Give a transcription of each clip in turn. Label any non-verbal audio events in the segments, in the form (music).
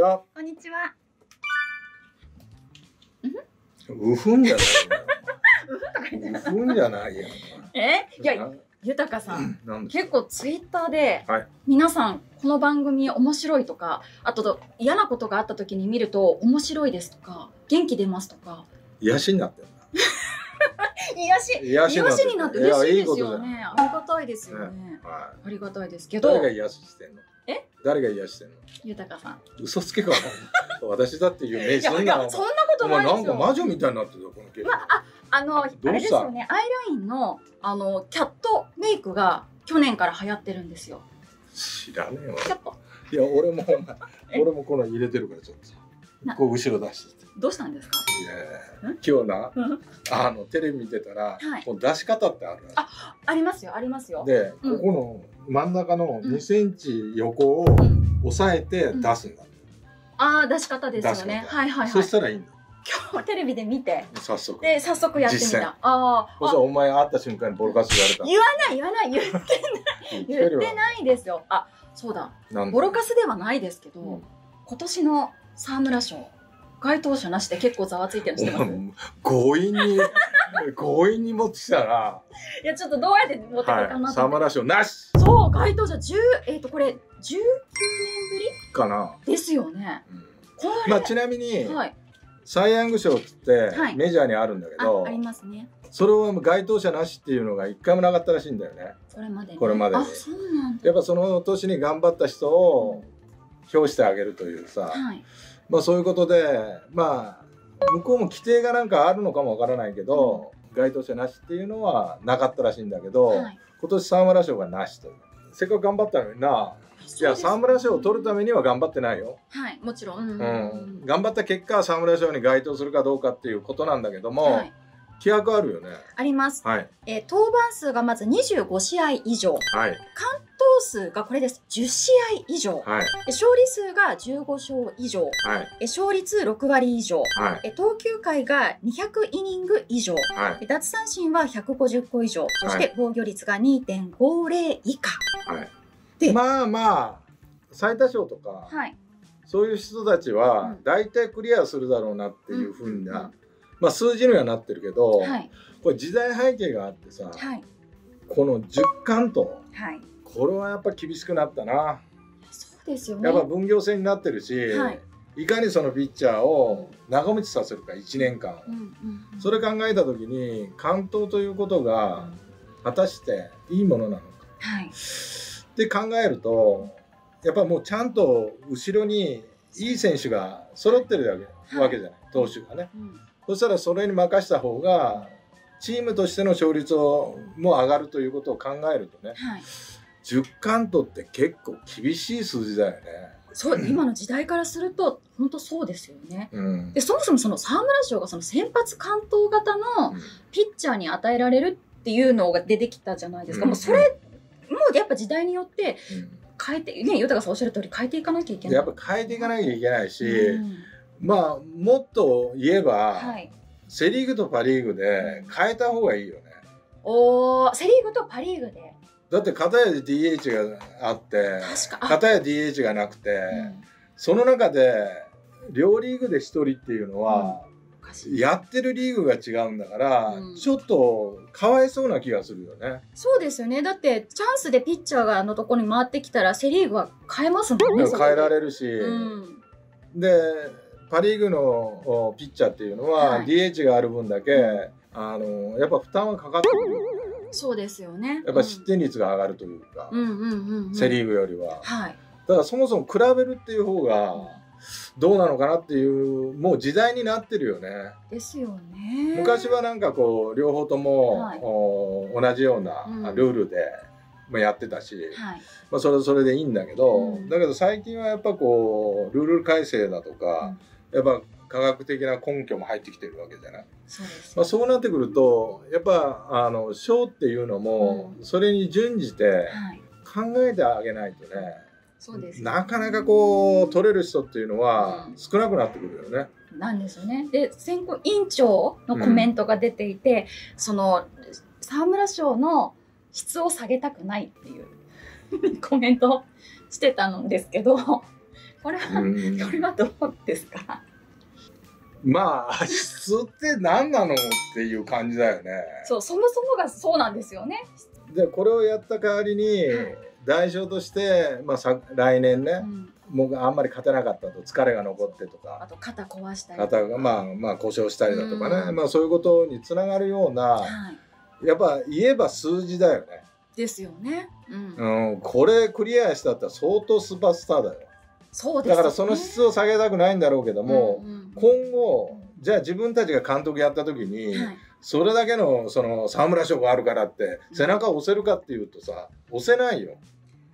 ちは。こんにちは。うふん？じゃない。うふん？じゃないよ。えいや、な豊さん？なん？で結構ツイッターで、はい皆さん？この番組面白いとかあと嫌なことがあった時に見ると面白いですとか元気出ますとか癒しになってる癒し癒し癒しになって嬉しいですよいやいいねありがたいですよねはありがたいですけい。ど誰が癒ししてん？のえ誰が癒してんの？豊さん。嘘つけか私だっていう名いや刺ないやそんなことおないですよ。前なんか魔女みたいになってるよこのケーまああのあれですよね。アイラインのあのキャットメイクが去年から流行ってるんですよ。知らねえわ。いや俺も (laughs) 俺もこの入れてるからちょっなとこう後ろ出して。どうしたんですか？いや今日なうん？あのテレビ見てたら、はい。この出し方ってあるらしい。ありますよありますよ。で、うん。ここの真ん中のうん。2センチ横をうん。押さえて出すんだ、ああ出し方ですよね。はいはいはい。そしたらいいんだ。よ今日テレビで見て。早速で早速やってみた。あーそしたらお前会った瞬間にボロカス言われた。言わない言わない言って言っていないですよ。あそうだ。ボロカスではないですけど、うん。今年の沢村賞該当者なしで結構ざわついてるのしてま強引に強引に持ってきたら、いやちょっとどうやって持っていこうかはい、なとサ思って、マラ賞なし。そう該当者10えっ、とこれ19年ぶかな、りですよね。うん。これ、まあちなみに、はい。サイ・ヤング賞っつってはい。メジャーにあるんだけど、あありますね。それは該当者なしっていうのが一回もなかったらしいんだよね。これまで、ね、これまでに。あそうなんだ。やっぱその年に頑張った人を評してあげるというさ、はい。まあそういうことでまあ向こうも規定がなんかあるのかもわからないけど、該当者なしっていうのはなかったらしいんだけど、はい。今年沢村賞がなしという。せっかく頑張ったのにな。いや沢村賞を取るためには頑張ってないよ、はいもちろん、うん。ううんん、頑張った結果沢村賞に該当するかどうかっていうことなんだけども、はい、規約あるよね。あります、はい。えー登板数がまず25試合以上。はい。投数がこれです。10試合以上。はい。で勝利数が15勝以上。はい。え勝率6割以上。はい。え投球回が200イニング以上。はい。え奪三振は150個以上。そして防御率が2.50以下。はい。でまあまあ最多勝とか、はい。そういう人たちうはん。大体クリアするだろうなっていうふうな、まあ数字にはなってるけど、はい。これ時代背景があってさ、はい。この10巻とはいこれはやっぱ厳しくなったな、そうですよね。やっぱ分業制になってるし、はい。い、かにそのピッチャーを長持ちさせるか1年間それ考えた時に完投ということが果たしていいものなのか。はい。って考えるとやっぱもうちゃんと後ろにいい選手が揃ってるわけ,、はい。わけじゃない投手がね。うんそしたらそれに任した方がチームとしての勝率をも上がるということを考えるとねはい10完投って結構厳しい数字だよね。そう今の時代からすると本当そうですよね。うん。でそもそもその沢村賞がその先発完投型のピッチャーに与えられるっていうのが出てきたじゃないですか、うん。もうそれもうやっぱ時代によって変えてね豊さんおっしゃる通り変えていかなきゃいけない。やっぱ変えていかなきゃいけないし、うん。まあもっと言えば、はい。セ・リーグとパ・リーグで変えた方がいいよね。おーセ・リーグとパ・リーグで、だって片やで DH があって片や DH がなくて、うんその中で両リーグで1人っていうのは、おかしい。やってるリーグが違うんだから、うん。ちょっとかわいそうな気がするよね。そうですよね。だってチャンスでピッチャーがあのところに回ってきたらセ・リーグは変えますもんね変えらるれるし、うん。でパ・リーグのおピッチャーっていうのは、はい。DH がある分だけあのやっぱ負担はかかってくるそうですよね。やっぱ失点率が上がるというか、うん。うんうんうんうん。セ・リーグよりは。はい。だからそもそも比べるっていう方がどうなのかなっていうもう時代になってるよね。ですよね。昔はなんかこう両方とも、はい。お同じようなうん。ルールで、まあ、やってたし、はい。まあ、それはそれでいいんだけど、うん。だけど最近はやっぱこうルール改正だとか、やっぱ科学的な根拠も入ってきてるわけじゃない？そうですまあ、そうなってくるとやっぱあの賞っていうのも、うん。それに準じてはい。考えてあげないとね、そうですなかなかこう取れる人っていうのはうん。少なくなってくるよね。なんですよね。で選考委員長のコメントが出ていて、その沢村賞の質を下げたくないっていう (laughs) コメントをしてたんですけどこれは、うん。これはどうですか？まあ質って何なのっていう感じだよね。そうそもそもがそうなんですよね、でこれをやった代わりにはい。代償として、まあ、さ来年ねうん。もうあんまり勝てなかったと疲れが残ってとか。あと肩壊したり肩がまあまあ故障したりだとかね、うん。まあ、そういうことにつながるようなはい、やっぱ言えば数字だよね。ですよね、うん。うん、これクリアしたったら相当スーパースターだよ。そうですだからその質を下げたくないんだろうけども、うんうん。今後じゃあ自分たちが監督やった時に、はい。それだけのその沢村賞があるからって背中を押せるかっていうとさ押せないよ。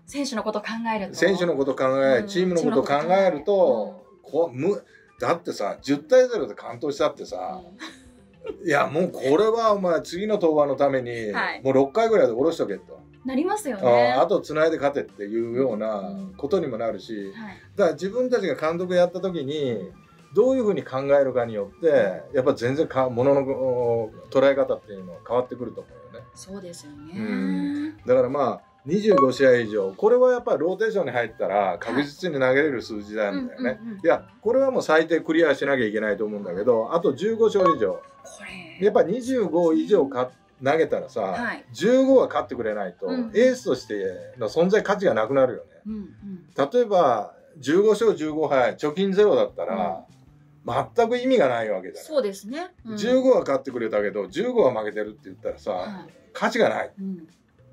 選手のこと考えると。選手のこと考え、うん。チームのこと考えると、こうむだってさ10対0で完投したってさ、いやもうこれはお前次の登板のために、はい。もう6回ぐらいで下ろしとけと、なりますよね。ああとつないで勝てっていうよううなん。ことにもなるし、はい。だから自分たちが監督やった時にどういうふうに考えるかによってやっぱ全然かもののお捉え方っていうのは変わってくると思うよね。そうですよね、うん。だからまあ25試合以上これはやっぱりローテーションに入ったら確実に投げれる数字なんだよね、うんうんうんいやこれはもう最低クリアしなきゃいけないと思うんだけどあと15勝以上。これ。やっぱ25以上か投げたらさ、はい。15は勝ってくれないと、うん。エースとしての存在価値がなくなるよね。うんうん。例えば15勝15敗貯金ゼロだったら、全く意味がないわけじゃそうですね、うん。ない、15は勝ってくれたけど15は負けてるって言ったらさ、はい。価値がない、うん。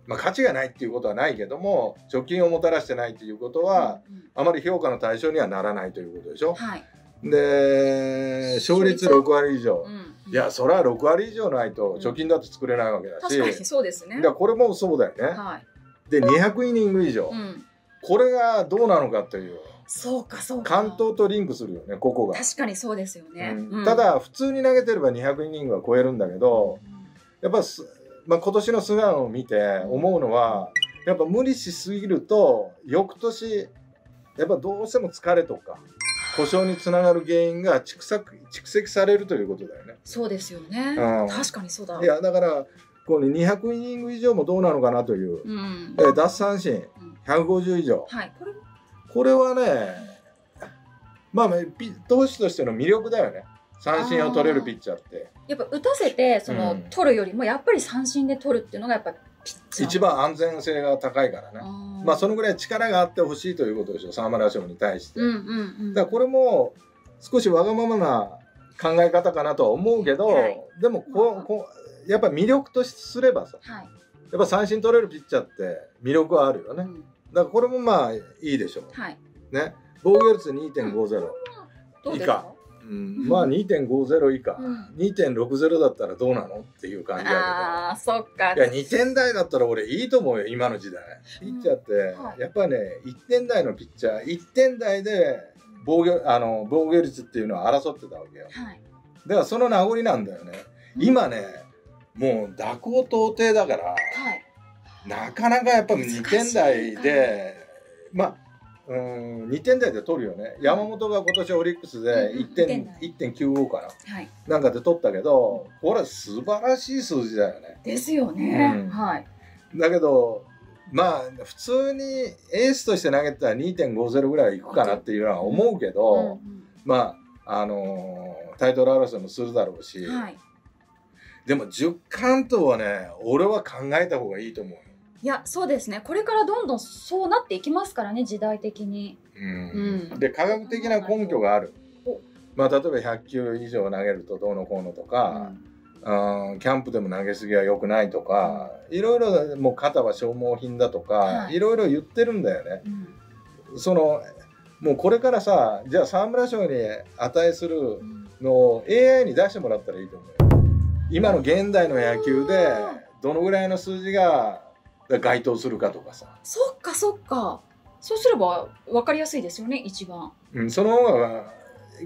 まあ、価値がないっていうことはないけども貯金をもたらしてないっていうことは、うんうん。あまり評価の対象にはならないということでしょ。はい、で勝率6割以上、うんいやそれは6割以上ないと貯金だって作れないわけだし、確かにそうですね。だこれもそうだよね。はい、で200イニング以上、うん、これがどうなのかという。そうかそうか。関東とリンクするよねここが。確かにそうですよね、ただ普通に投げてれば200イニングは超えるんだけどやっぱす、まあ、今年の菅野を見て思うのはやっぱ無理しすぎると翌年やっぱどうしても疲れとか故障につながる原因が蓄積蓄積されるということだよね。そうですよね、うん。確かにそうだ。いやだからこの200イニング以上もどうなのかなという、うん。で奪三振150以上。はいこれこれはねまあピ投手としての魅力だよね。三振を取れるピッチャーってやっぱ打たせてその、うん取るよりもやっぱり三振で取るっていうのがやっぱピッチャー一番安全性が高いからね。まあそのぐらい力があってほしいということでしょ沢村賞に対して。うんうんうん。だからこれも少しわがままな考え方かなとは思うけど、はい。でもこうこうやっぱ魅力とすればさ。はい、やっぱ三振取れるピッチャーって魅力はあるよね。うん。だからこれもまあいいでしょう。はい。ね。防御率2.50、どうですか？うん、まあ2.50以下、うん。2.60だったらどうなの？っていう感じだああそっか。けどいや2点台だったら俺いいと思うよ今の時代。ピッチャーって、はい。やっぱね1点台のピッチャー1点台で防御あの防御率っていうのは争ってたわけよ。はい。だからその名残なんだよね。今ねもう蛇行到底だからはい。なかなかやっぱ2点台でまあうん2点台で取るよね。山本が今年オリックスでうんうん。1点点台。1.95かな。はい。なんかで取ったけどこれ素晴らしい数字だよね。ですよね、うん。はい。だけどまあ普通にエースとして投げてたら2.50ぐらいいくかなっていうのは思うけど、まああのータイトル争いもするだろうし、うんはい。でも10完投はね俺は考えた方がいいと思うよ。いやそうですね。これからどんどんそうなっていきますからね時代的に。うん。うん。で科学的な根拠がある。お。まあ、例えば100球以上投げるとどうのこうのとか、うん。キャンプでも投げすぎは良くないとか、いろいろもう肩は消耗品だとか、はい。いろいろ言ってるんだよね。うん。そのもうこれからさじゃあ沢村賞に値するうん。のを AI に出してもらったらいいと思うよ。今の現代の野球でどのぐらいの数字が該当するかとかさ、そっかそっか。そうすれば分かりやすいですよね一番。うん、その方が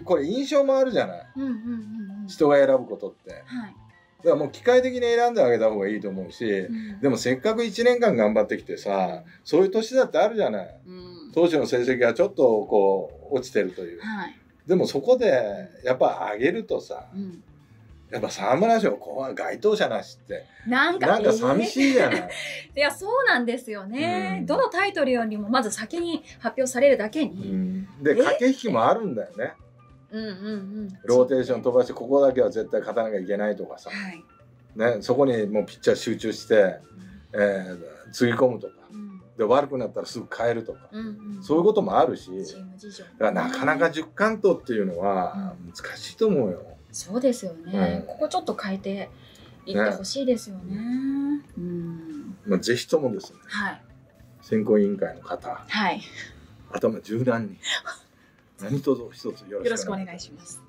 これ印象もあるじゃない。うんうんうんうん。人が選ぶことって。だかはい、らもう機械的に選んであげた方がいいと思うし、うん。でもせっかく1年間頑張ってきてさそういう年だってあるじゃない。うん。当時の成績がちょっとこう落ちてるという。はい。でもそこでやっぱ上げるとさうんやっぱ沢村賞こう該当者なしって。なんかなんか寂しいじゃない、いやそうなんですよね、うん。どのタイトルよりもまず先に発表されるだけうに、ん。でえ駆け引きもあるんだよね。うん、うんうん。ローテーション飛ばしてここだけは絶対勝たなきゃいけないとかさ、はい、ね、そこにもうピッチャー集中して、えー、つぎ込むとか。うん。で悪くなったらすぐ変えるとか。うんうん、そういうこともあるし。チーム事情だからなかなか十関東っていうのは難しいと思うよ。そうですよね、うん。ここちょっと変えていってほしいですよね。うん。まあ、ぜひともですねはい。選考委員会の方はい。頭柔軟に (laughs) 何卒一つよよろしくお。願いします